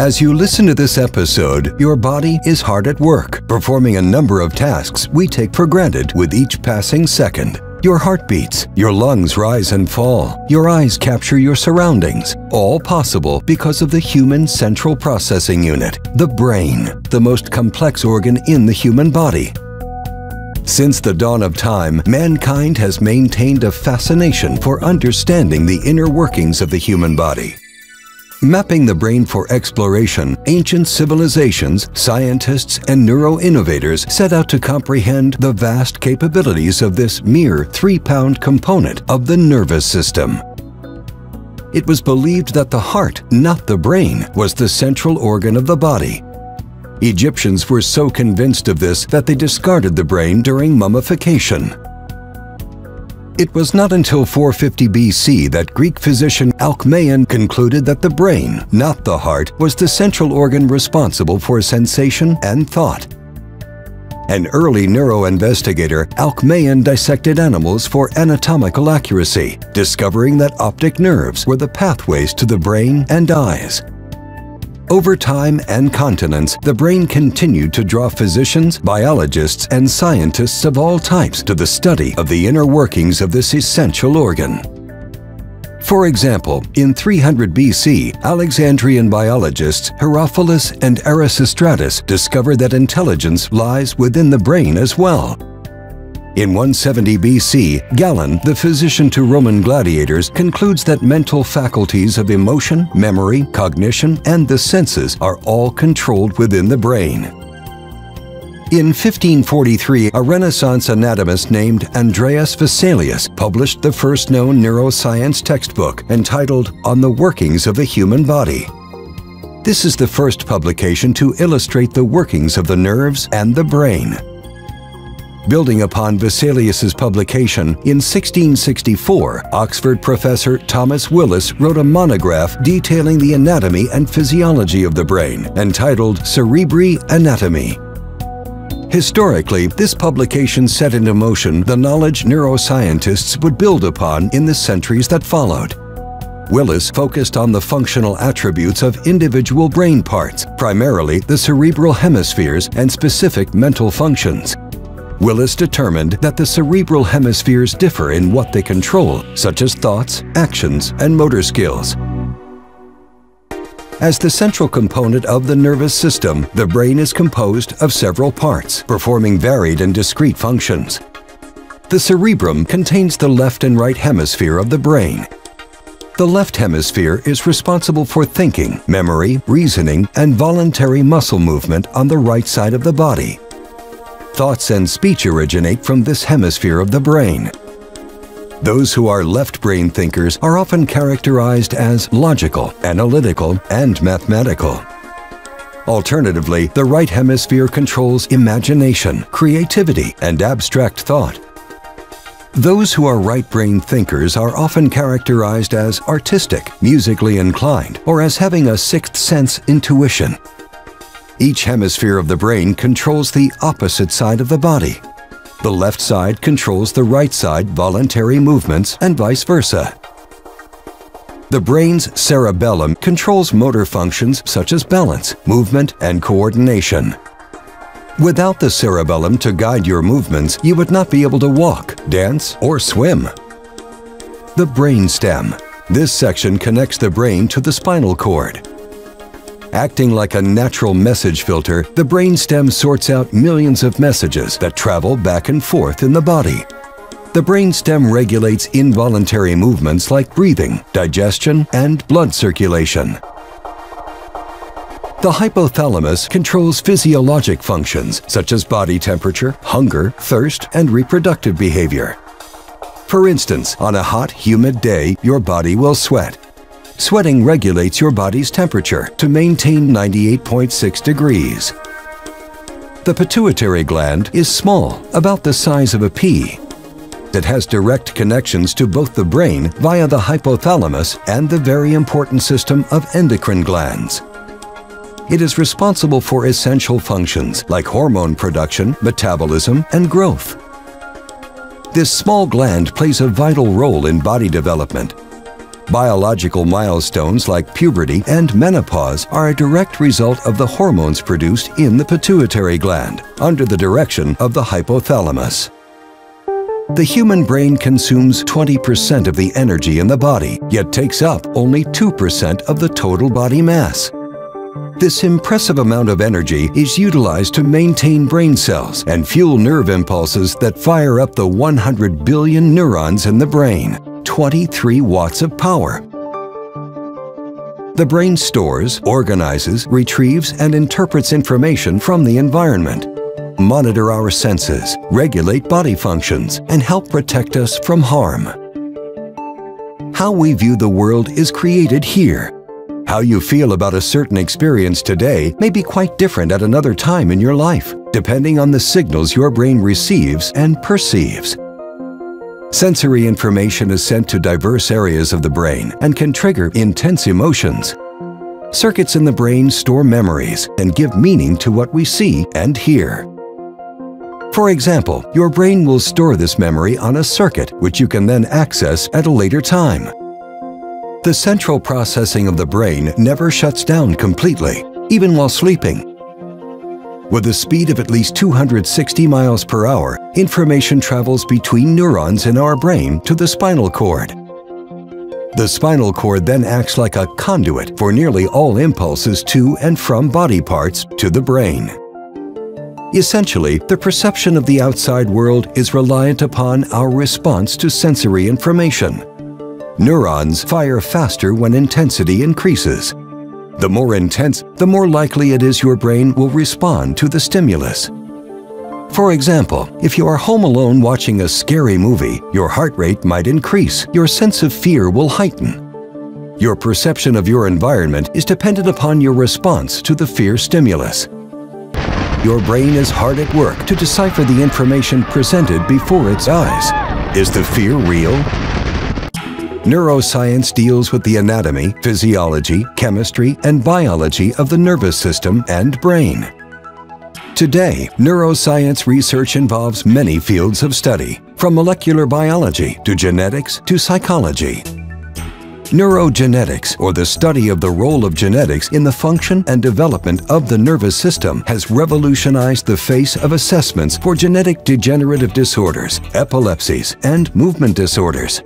As you listen to this episode, your body is hard at work, performing a number of tasks we take for granted with each passing second. Your heart beats, your lungs rise and fall, your eyes capture your surroundings, all possible because of the human central processing unit, the brain, the most complex organ in the human body. Since the dawn of time, mankind has maintained a fascination for understanding the inner workings of the human body. Mapping the brain for exploration, ancient civilizations, scientists, and neuro-innovators set out to comprehend the vast capabilities of this mere three-pound component of the nervous system. It was believed that the heart, not the brain, was the central organ of the body. Egyptians were so convinced of this that they discarded the brain during mummification. It was not until 450 BC that Greek physician Alcmaeon concluded that the brain, not the heart, was the central organ responsible for sensation and thought. An early neuroinvestigator, Alcmaeon dissected animals for anatomical accuracy, discovering that optic nerves were the pathways to the brain and eyes. Over time and continents, the brain continued to draw physicians, biologists, and scientists of all types to the study of the inner workings of this essential organ. For example, in 300 BC, Alexandrian biologists Herophilus and Erasistratus discovered that intelligence lies within the brain as well. In 170 BC, Galen, the physician to Roman gladiators, concludes that mental faculties of emotion, memory, cognition, and the senses are all controlled within the brain. In 1543, a Renaissance anatomist named Andreas Vesalius published the first known neuroscience textbook entitled On the Workings of the Human Body. This is the first publication to illustrate the workings of the nerves and the brain. Building upon Vesalius's publication, in 1664, Oxford professor Thomas Willis wrote a monograph detailing the anatomy and physiology of the brain, entitled Cerebri Anatome. Historically, this publication set into motion the knowledge neuroscientists would build upon in the centuries that followed. Willis focused on the functional attributes of individual brain parts, primarily the cerebral hemispheres and specific mental functions. Willis determined that the cerebral hemispheres differ in what they control, such as thoughts, actions, and motor skills. As the central component of the nervous system, the brain is composed of several parts, performing varied and discrete functions. The cerebrum contains the left and right hemisphere of the brain. The left hemisphere is responsible for thinking, memory, reasoning, and voluntary muscle movement on the right side of the body. Thoughts and speech originate from this hemisphere of the brain. Those who are left brain thinkers are often characterized as logical, analytical, and mathematical. Alternatively, the right hemisphere controls imagination, creativity, and abstract thought. Those who are right brain thinkers are often characterized as artistic, musically inclined, or as having a sixth sense intuition. Each hemisphere of the brain controls the opposite side of the body. The left side controls the right side voluntary movements and vice versa. The brain's cerebellum controls motor functions such as balance, movement, and coordination. Without the cerebellum to guide your movements, you would not be able to walk, dance, or swim. The brain stem. This section connects the brain to the spinal cord. Acting like a natural message filter, the brainstem sorts out millions of messages that travel back and forth in the body. The brainstem regulates involuntary movements like breathing, digestion, and blood circulation. The hypothalamus controls physiologic functions such as body temperature, hunger, thirst, and reproductive behavior. For instance, on a hot, humid day, your body will sweat, Sweating regulates your body's temperature to maintain 98.6 degrees. The pituitary gland is small, about the size of a pea. It has direct connections to both the brain via the hypothalamus and the very important system of endocrine glands. It is responsible for essential functions like hormone production, metabolism, and growth. This small gland plays a vital role in body development Biological milestones like puberty and menopause are a direct result of the hormones produced in the pituitary gland under the direction of the hypothalamus. The human brain consumes 20% of the energy in the body, yet takes up only 2% of the total body mass. This impressive amount of energy is utilized to maintain brain cells and fuel nerve impulses that fire up the 100 billion neurons in the brain. 23 watts of power. The brain stores, organizes, retrieves, and interprets information from the environment, monitor our senses, regulate body functions, and help protect us from harm. How we view the world is created here. How you feel about a certain experience today may be quite different at another time in your life, depending on the signals your brain receives and perceives. Sensory information is sent to diverse areas of the brain and can trigger intense emotions. Circuits in the brain store memories and give meaning to what we see and hear. For example, your brain will store this memory on a circuit which you can then access at a later time. The central processing of the brain never shuts down completely, even while sleeping, with a speed of at least 260 miles per hour, information travels between neurons in our brain to the spinal cord. The spinal cord then acts like a conduit for nearly all impulses to and from body parts to the brain. Essentially, the perception of the outside world is reliant upon our response to sensory information. Neurons fire faster when intensity increases, the more intense, the more likely it is your brain will respond to the stimulus. For example, if you are home alone watching a scary movie, your heart rate might increase, your sense of fear will heighten. Your perception of your environment is dependent upon your response to the fear stimulus. Your brain is hard at work to decipher the information presented before its eyes. Is the fear real? Neuroscience deals with the anatomy, physiology, chemistry, and biology of the nervous system and brain. Today, neuroscience research involves many fields of study, from molecular biology to genetics to psychology. Neurogenetics, or the study of the role of genetics in the function and development of the nervous system, has revolutionized the face of assessments for genetic degenerative disorders, epilepsies, and movement disorders.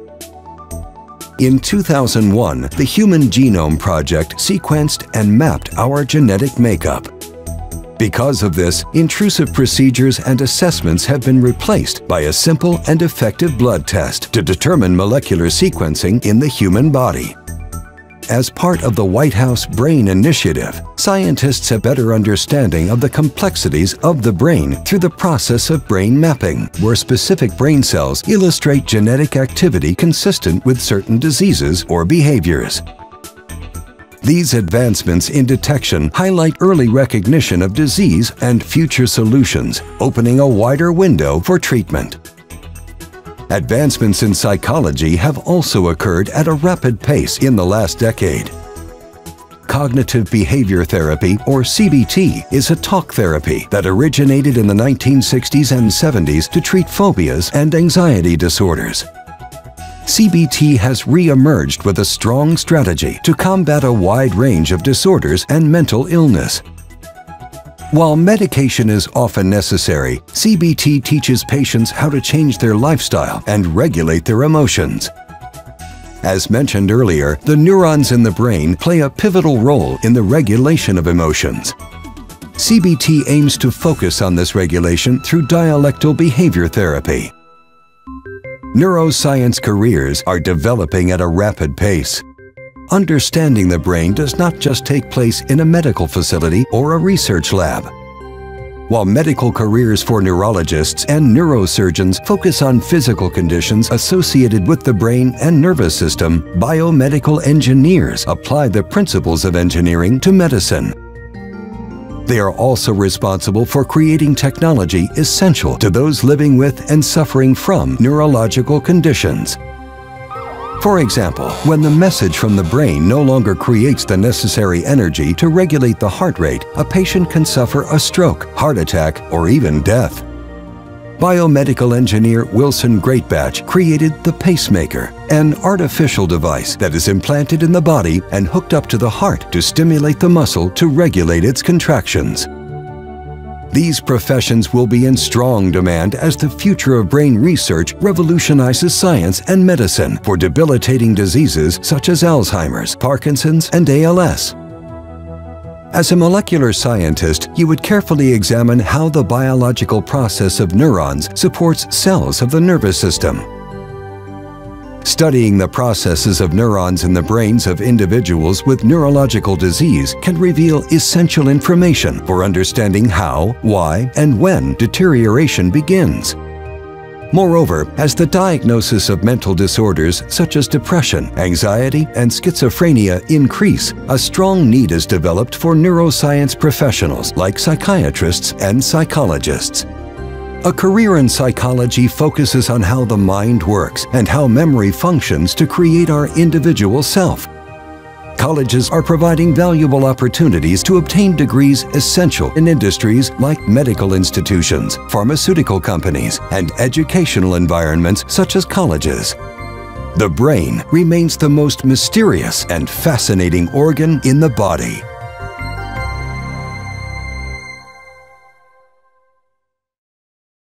In 2001, the Human Genome Project sequenced and mapped our genetic makeup. Because of this, intrusive procedures and assessments have been replaced by a simple and effective blood test to determine molecular sequencing in the human body. As part of the White House Brain Initiative, scientists have better understanding of the complexities of the brain through the process of brain mapping, where specific brain cells illustrate genetic activity consistent with certain diseases or behaviors. These advancements in detection highlight early recognition of disease and future solutions, opening a wider window for treatment. Advancements in psychology have also occurred at a rapid pace in the last decade. Cognitive Behavior Therapy, or CBT, is a talk therapy that originated in the 1960s and 70s to treat phobias and anxiety disorders. CBT has re-emerged with a strong strategy to combat a wide range of disorders and mental illness, while medication is often necessary, CBT teaches patients how to change their lifestyle and regulate their emotions. As mentioned earlier, the neurons in the brain play a pivotal role in the regulation of emotions. CBT aims to focus on this regulation through dialectal behavior therapy. Neuroscience careers are developing at a rapid pace. Understanding the brain does not just take place in a medical facility or a research lab. While medical careers for neurologists and neurosurgeons focus on physical conditions associated with the brain and nervous system, biomedical engineers apply the principles of engineering to medicine. They are also responsible for creating technology essential to those living with and suffering from neurological conditions. For example, when the message from the brain no longer creates the necessary energy to regulate the heart rate, a patient can suffer a stroke, heart attack, or even death. biomedical engineer Wilson Greatbatch created the pacemaker, an artificial device that is implanted in the body and hooked up to the heart to stimulate the muscle to regulate its contractions. These professions will be in strong demand as the future of brain research revolutionizes science and medicine for debilitating diseases such as Alzheimer's, Parkinson's, and ALS. As a molecular scientist, you would carefully examine how the biological process of neurons supports cells of the nervous system. Studying the processes of neurons in the brains of individuals with neurological disease can reveal essential information for understanding how, why, and when deterioration begins. Moreover, as the diagnosis of mental disorders such as depression, anxiety, and schizophrenia increase, a strong need is developed for neuroscience professionals like psychiatrists and psychologists. A career in psychology focuses on how the mind works and how memory functions to create our individual self. Colleges are providing valuable opportunities to obtain degrees essential in industries like medical institutions, pharmaceutical companies, and educational environments such as colleges. The brain remains the most mysterious and fascinating organ in the body.